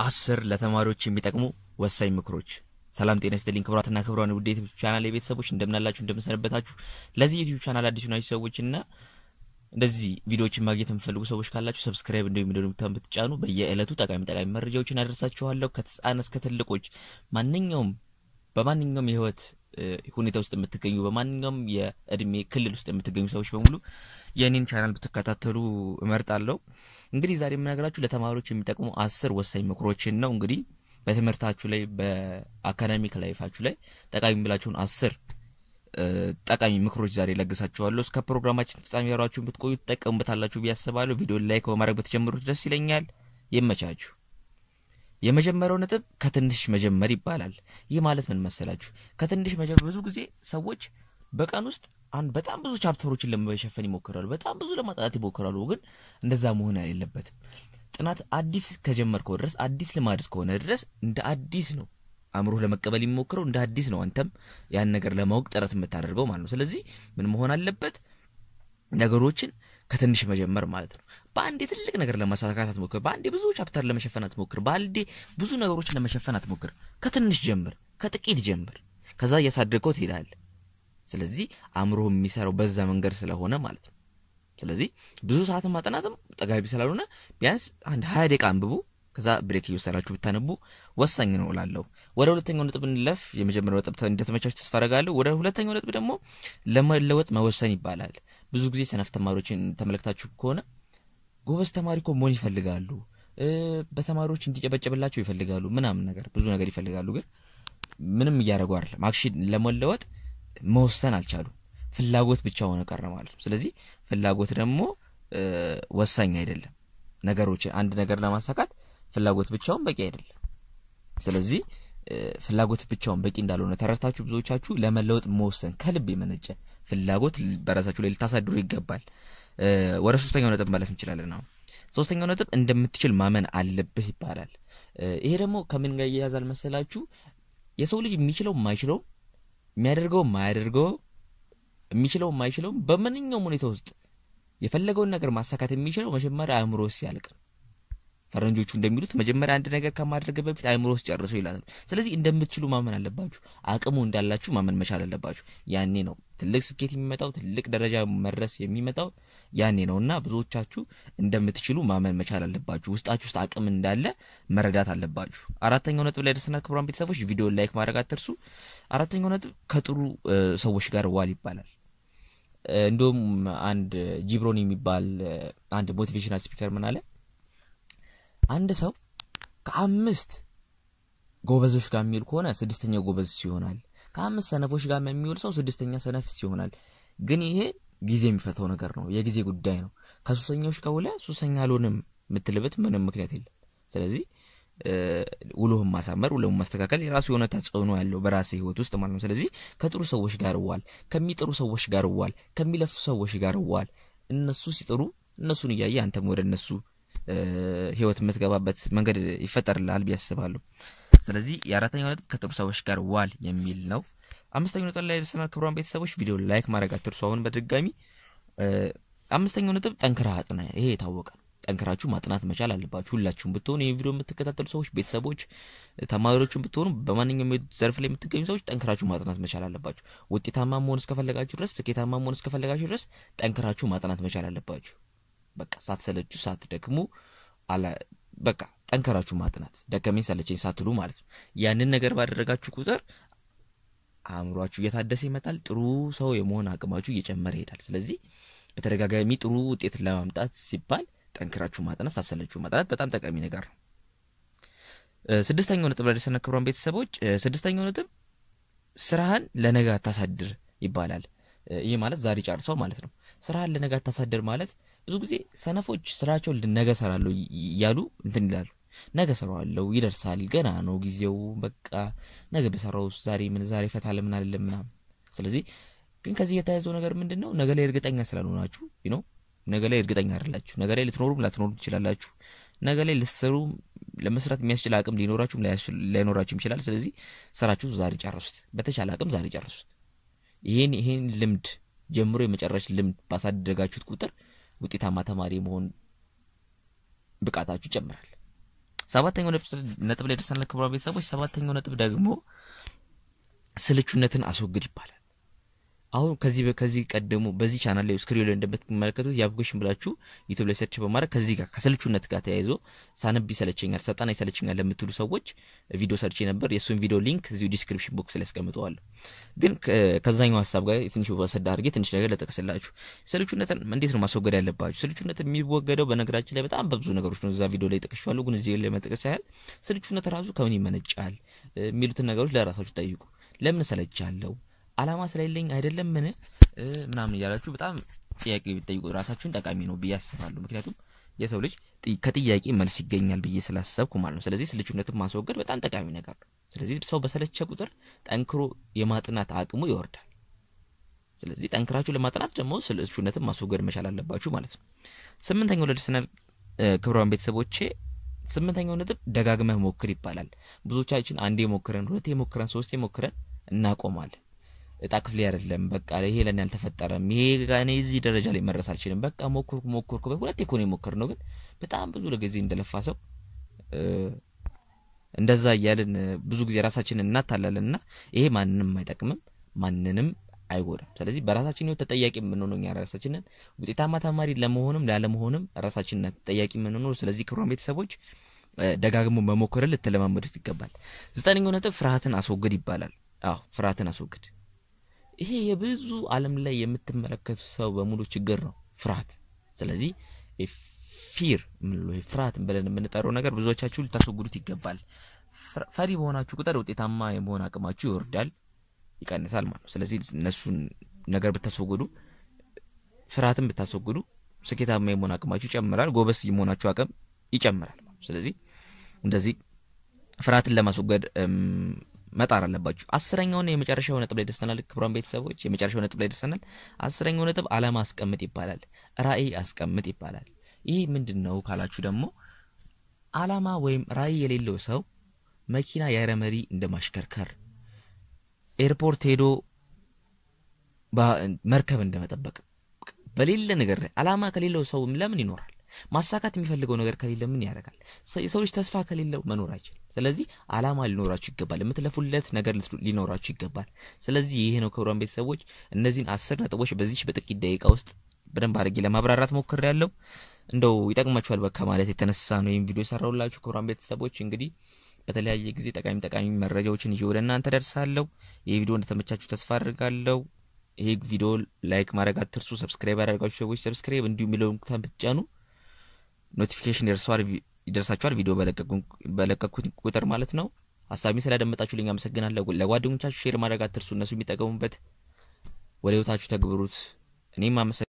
አስር ለተማሪዎች የሚጠቅሙ ወሳኝ ምክሮች። ሰላም ጤና ይስጥልኝ ክቡራትና ክቡራን ውድ የዩቲዩብ ቻናል የቤተሰቦች እንደምናላችሁ እንደምንሰነበታችሁ። ለዚህ ዩቲዩብ ቻናል አዲሱ ናችሁ ሰዎችና እንደዚህ ቪዲዮዎችን ማግኘት የምፈልጉ ሰዎች ካላችሁ subscribe እንዲሁም የደወል ምልክቷን ብትጫኑ በየዕለቱ ጠቃሚ ጠቃሚ መረጃዎችን አደርሳችኋለሁ። ከህፃን እስከ ትልቆች ማንኛውም በማንኛውም የህይወት ሁኔታ ውስጥ የምትገኙ በማንኛውም የእድሜ ክልል ውስጥ የምትገኙ ሰዎች በሙሉ የእኔን ቻናል ብትከታተሉ እመርጣለሁ። እንግዲህ ዛሬ የምነግራችሁ ለተማሪዎች የሚጠቅሙ አስር ወሳኝ ምክሮችን ነው። እንግዲህ በትምህርታችሁ ላይ በ academic life ኣችሁ ላይ ጠቃሚ የምላቸውን አስር ጠቃሚ ምክሮች ዛሬ እለግሳችኋለሁ። እስከ ፕሮግራማችን ፍጻሜ ያሯችሁን ብትቆዩ ትጠቀሙበታላችሁ ብዬ ቪዲዮ like በማድረግ በተጀመሩት ደስ ይለኛል። ይመቻችሁ። የመጀመሪያው ነጥብ ከትንሽ መጀመር ይባላል። ይህ ማለት ምን መሰላችሁ? ከትንሽ መጀመር ብዙ ጊዜ ሰዎች በቀን ውስጥ አንድ በጣም ብዙ chapter ኦችን ለመሸፈን ይሞክራሉ። በጣም ብዙ ለማጣጣት ይሞክራሉ። ግን እንደዛ መሆን የሌለበትም። ጥናት አዲስ ከጀመርከው ድረስ አዲስ ልማድ እስከሆነ ድረስ እንደ አዲስ ነው አእምሮህ ለመቀበል የሚሞክረው እንደ አዲስ ነው። አንተም ያን ነገር ለማወቅ ጥረት የምታደርገው ማለት ነው። ስለዚህ ምን መሆን አለበት? ነገሮችን ከትንሽ መጀመር ማለት ነው። በአንዴ ትልቅ ነገር ለማሳካት አትሞክር። በአንዴ ብዙ chapter ለመሸፈን አትሞክር። በአንዴ ብዙ ነገሮችን ለመሸፈን አትሞክር። ከትንሽ ጀምር፣ ከጥቂት ጀምር። ከዛ እያሳደግከው ትሄዳለህ። ስለዚህ አእምሮህ የሚሰራው በዛ መንገድ ስለሆነ ማለት ነው። ስለዚህ ብዙ ሰዓትን ማጠናትም ጠጋቢ ስላልሆነ ቢያንስ አንድ ሀያ ደቂቃ አንብቡ። ከዛ ብሬክ እየወሰዳችሁ ብታነቡ ወሳኝ ነው እላለሁ። ወደ ሁለተኛው ነጥብ እንለፍ። የመጀመሪያው ነጥብ እንደተመቻችሁ ተስፋ አደርጋለሁ። ወደ ሁለተኛው ነጥብ ደግሞ ለመለወጥ መወሰን ይባላል። ብዙ ጊዜ ሰነፍ ተማሪዎችን ተመለክታችሁ ከሆነ ጎበዝ ተማሪ እኮ መሆን ይፈልጋሉ፣ በተማሪዎች እንዲጨበጨብላቸው ይፈልጋሉ፣ ምናምን ነገር ብዙ ነገር ይፈልጋሉ። ግን ምንም እያደረጉ አይደለም። አክሽን ለመለወጥ መወሰን አልቻሉም። ፍላጎት ብቻ ሆነ ቀረ ማለት ነው። ስለዚህ ፍላጎት ደግሞ ወሳኝ አይደለም። ነገሮችን አንድ ነገር ለማሳካት ፍላጎት ብቻውን በቂ አይደለም። ስለዚህ ፍላጎት ብቻውን በቂ እንዳልሆነ ተረድታችሁ ብዙዎቻችሁ ለመለወጥ መወሰን ከልብ የመነጨ ፍላጎት በራሳችሁ ላይ ልታሳድሩ ይገባል። ወደ ሶስተኛው ነጥብ ማለፍ እንችላለን። አሁን ሶስተኛው ነጥብ እንደምትችል ማመን አለብህ ይባላል። ይሄ ደግሞ ከምን ጋር እያያዛል መሰላችሁ? የሰው ልጅ የሚችለው የማይችለው የሚያደርገው የማያደርገው የሚችለው የማይችለው በማንኛውም ሁኔታ ውስጥ የፈለገውን ነገር ማሳካት የሚችለው መጀመሪያ አእምሮ ሲያልቅ ፈረንጆቹ እንደሚሉት መጀመሪያ አንድ ነገር ከማድረግ በፊት አእምሮ ውስጥ ጨርሶ ይላሉ። ስለዚህ እንደምትችሉ ማመን አለባችሁ። አቅሙ እንዳላችሁ ማመን መቻል አለባችሁ። ያኔ ነው ትልቅ ስኬት የሚመጣው፣ ትልቅ ደረጃ መድረስ የሚመጣው ያኔ ነው እና ብዙዎቻችሁ እንደምትችሉ ማመን መቻል አለባችሁ። ውስጣችሁ ውስጥ አቅም እንዳለ መረዳት አለባችሁ። አራተኛው ነጥብ ላይ ደርሰናል። ክቡራን ቤተሰቦች ቪዲዮ like ማድረግ አትርሱ። አራተኛው ነጥብ ከጥሩ ሰዎች ጋር ዋል ይባላል። እንዲሁም አንድ ጂብሮን የሚባል አንድ motivational speaker ምን አለ? አንድ ሰው ከአምስት ጎበዞች ጋር የሚውል ከሆነ ስድስተኛው ጎበዝ ይሆናል። ከአምስት ሰነፎች ጋር የሚውል ሰው ስድስተኛ ሰነፍ ይሆናል። ግን ይሄ ጊዜ የሚፈታው ነገር ነው፣ የጊዜ ጉዳይ ነው። ከሱሰኛዎች ጋር ውለህ ሱሰኛ አልሆንም የምትልበት ምንም ምክንያት የለም። ስለዚህ ውሎህን ማሳመር ውሎህን ማስተካከል የራሱ የሆነ ተጽዕኖ ያለው በራስህ ህይወት ውስጥ ማለት ነው። ስለዚህ ከጥሩ ሰዎች ጋር እዋል፣ ከሚጥሩ ሰዎች ጋር እዋል፣ ከሚለፉ ሰዎች ጋር እዋል። እነሱ ሲጥሩ እነሱን እያየ አንተም ወደ እነሱ ህይወት የምትገባበት መንገድ ይፈጠርልሃል ብዬ ስለዚህ የአራተኛው ነጥብ ከጥሩ ሰዎች ጋር ዋል የሚል ነው። አምስተኛው ነጥብ ላይ ደርሰናል። ክቡራን ቤተሰቦች ቪዲዮ like ማድረግ አትርሱ። አሁን በድጋሚ አምስተኛው ነጥብ ጠንክረህ አጥና። ይሄ የታወቀ ነው። ጠንክራችሁ ማጥናት መቻል አለባችሁ። ሁላችሁም ብትሆኑ ይህ ቪዲዮ የምትከታተሉ ሰዎች፣ ቤተሰቦች፣ ተማሪዎችን ብትሆኑ በማንኛውም ዘርፍ ላይ የምትገኙ ሰዎች ጠንክራችሁ ማጥናት መቻል አለባችሁ። ውጤታማ መሆን እስከፈለጋችሁ ድረስ፣ ስኬታማ መሆን እስከፈለጋችሁ ድረስ ጠንክራችሁ ማጥናት መቻል አለባችሁ። በቃ ሳትሰለቹ ሳትደክሙ በቃ ጠንከራችሁ ማጥናት ደከመኝ ሰለቸኝ ሳትሉ ማለት ነው። ያንን ነገር ባደረጋችሁ ቁጥር አእምሯችሁ እየታደሰ ይመጣል። ጥሩ ሰው የመሆን አቅማችሁ እየጨመረ ይሄዳል። ስለዚህ በተደጋጋሚ ጥሩ ውጤት ለማምጣት ሲባል ጠንክራችሁ ማጥናት፣ ሳትሰለቹ ማጥናት በጣም ጠቃሚ ነገር ነው። ስድስተኛው ነጥብ ላይ ክቡራን ቤተሰቦች። ስድስተኛው ነጥብ ስራህን ለነገ አታሳድር ይባላል። ይህ ማለት ዛሬ ጨርሰው ማለት ነው። ስራህን ለነገ አታሳድር ማለት ብዙ ጊዜ ሰነፎች ስራቸውን ነገ ሰራለሁ እያሉ እንትን ይላሉ። ነገ ሰራዋለሁ፣ ይደርሳል፣ ገና ነው ጊዜው፣ በቃ ነገ በሰራው ዛሬ ምን ዛሬ ፈታ ለምን አይደለም ምናምን። ስለዚህ ግን ከዚህ የተያዘው ነገር ምንድን ነው? ነገ ላይ እርግጠኛ ስላልሆናችሁ ነው። ነገ ላይ እርግጠኛ አይደላችሁ። ነገ ላይ ልትኖሩም ላትኖሩ ትችላላችሁ። ነገ ላይ ልትሰሩ ለመስራት የሚያስችል አቅም ሊኖራችሁም ላይኖራችሁም ይችላል። ስለዚህ ስራችሁ ዛሬ ጨርሱት፣ በተቻለ አቅም ዛሬ ጨርሱት። ይሄን ይሄን ልምድ ጀምሮ የመጨረስ ልምድ ባሳደጋችሁት ቁጥር ውጤታማ ተማሪ መሆን ብቃታችሁ ይጨምራል። ሰባተኛው ነጥብ ላይ ደርሰናል ክቡራን ቤተሰቦች። ሰባተኛው ነጥብ ደግሞ ስልቹነትን አስወግድ ይባላል። አሁን ከዚህ ከዚህ ቀደሙ በዚህ ቻናል ላይ screen ላይ እንደምትመለከቱት የ application ብላችሁ ዩቲዩብ ላይ search በማድረግ ከዚህ ጋር ከስልቹነት ጋር ተያይዞ ሳነብ ይሰለቸኛል፣ ሳጠና ይሰለቸኛል ለምትሉ ሰዎች ቪዲዮ ሰርቼ ነበር። የእሱን ቪዲዮ link እዚሁ description box ላይ አስቀምጠዋለሁ። ግን ከዛኛው ሀሳብ ጋር ትንሽ ወሰድ አድርጌ ትንሽ ነገር ልጥቀስላችሁ። ስልቹነትን እንዴት ነው ማስወገድ ያለባችሁ? ስልቹነት የሚወገደው በነገራችን ላይ በጣም በብዙ ነገሮች ነው። እዛ ቪዲዮ ላይ ጠቅሻለሁ፣ ግን እዚህ ላይ መጥቀስ ያህል ስልቹነት ራሱ ከምን ይመነጫል የሚሉትን ነገሮች ለራሳችሁ ጠይቁ። ለምን ሰለቻለሁ አላማ ስለሌለኝ አይደለም ምን ምናምን እያላችሁ በጣም ጥያቄ ቢጠይቁ ራሳችሁን ጠቃሚ ነው ብዬ አስባለሁ። ምክንያቱም የሰው ልጅ ከጥያቄ መልስ ይገኛል ብዬ ስላሰብኩ ማለት ነው። ስለዚህ ስልቹነትን ማስወገድ በጣም ጠቃሚ ነገር ነው። ስለዚህ ሰው በሰለቸ ቁጥር ጠንክሮ የማጥናት አቅሙ ይወርዳል። ስለዚህ ጠንክራችሁ ለማጥናት ደግሞ ስልቹነትን ማስወገድ መቻል አለባችሁ ማለት ነው። ስምንተኛው ለደርሰናል ክቡራን ቤተሰቦቼ። ስምንተኛው ነጥብ ደጋግመህ ሞክር ይባላል። ብዙዎቻችን አንዴ ሞክረን፣ ሁለቴ ሞክረን፣ ሶስቴ ሞክረን እናቆማለን። እጣ ክፍሌ አይደለም፣ በቃ ይሄ ለኔ አልተፈጠረም፣ ይሄ እኔ እዚህ ደረጃ ላይ መድረስ አልችልም፣ በቃ ሞክርኩ ሞክርኩ፣ ሁለቴ እኮ ነው ግን በጣም ብዙ ጊዜ እንደለፋ ሰው እንደዛ እያልን ብዙ ጊዜ ራሳችንን እናታላለን እና ይሄ ማንንም አይጠቅምም፣ ማንንም አይጎዳም። ስለዚህ በራሳችን ህይወት ተጠያቂ የምንሆነው እኛ ራሳችንን ውጤታማ ተማሪ ለመሆንም ላለመሆንም ራሳችንን ተጠያቂ የምንሆነው። ስለዚህ ክቡራን ቤተሰቦች ደጋግሞ መሞከርን ልትለማመዱት ይገባል። ዘጠነኛው ነጥብ ፍርሃትን አስወግድ ይባላል። አዎ ፍርሃትን አስወግድ። ይሄ የብዙ ዓለም ላይ የምትመለከቱ ሰው በሙሉ ችግር ነው ፍርሃት። ስለዚህ ፊር የምንለው ፍርሃት ብለን የምንጠራው ነገር ብዙዎቻችሁ ልታስወግዱት ይገባል። ፈሪ በሆናችሁ ቁጥር ውጤታማ የመሆን አቅማችሁ ይወርዳል፣ ይቀንሳል ማለት ነው። ስለዚህ እነሱን ነገር ብታስወግዱ፣ ፍርሃትን ብታስወግዱ ስኬታማ የመሆን አቅማችሁ ይጨምራል፣ ጎበስ የመሆናችሁ አቅም ይጨምራል ስለዚህ እንደዚህ ፍርሃትን ለማስወገድ መጣር አለባችሁ። አስረኛውና የመጨረሻው ነጥብ ላይ ደርሰናል ክቡራን ቤተሰቦች፣ የመጨረሻው ነጥብ ላይ ደርሰናል። አስረኛው ነጥብ ዓላማ አስቀምጥ ይባላል። ራዕይ አስቀምጥ ይባላል። ይህ ምንድን ነው ካላችሁ ደግሞ ዓላማ ወይም ራዕይ የሌለው ሰው መኪና ያለ መሪ እንደ ማሽከርከር፣ ኤርፖርት ሄዶ መርከብ እንደመጠበቅ በሌለ ነገር ላይ ዓላማ ከሌለው ሰው ለምን ይኖራል? ማሳካት የሚፈልገው ነገር ከሌለ ምን ያደርጋል? የሰው ልጅ ተስፋ ከሌለው መኖር አይችልም። ስለዚህ ዓላማ ሊኖራችሁ ይገባል። የምትለፉለት ነገር ሊኖራችሁ ይገባል። ስለዚህ ይሄ ነው ክቡራን ቤተሰቦች፣ እነዚህን አስር ነጥቦች በዚች በጥቂት ደቂቃ ውስጥ በደንብ አድርጌ ለማብራራት ሞክሬያለሁ። እንደው ይጠቅማችኋል በቃ ማለት የተነሳ ነው ይህን ቪዲዮ የሰራሁላችሁ ክቡራን ቤተሰቦች። እንግዲህ በተለያየ ጊዜ ጠቃሚ ጠቃሚ መረጃዎችን ይዤ ወደ እናንተ ደርሳለሁ። ይህ ቪዲዮ እንደተመቻችሁ ተስፋ አድርጋለሁ። ይሄ ቪዲዮ like ማድረግ አትርሱ። subscribe ያላደረጋችሁ ሰዎች subscribe፣ እንዲሁም የሚለውን ብትጫኑ notification ይደርሳችኋል ቪዲዮ በለቀኩት ቁጥር ማለት ነው። ሀሳቤን ስላደመጣችሁልኝ አመሰግናለሁ። ለጓደኞቻችሁ share ማድረግ አትርሱ፣ እነሱ የሚጠቀሙበት ወደ ህይወታችሁ ተግብሩት። እኔም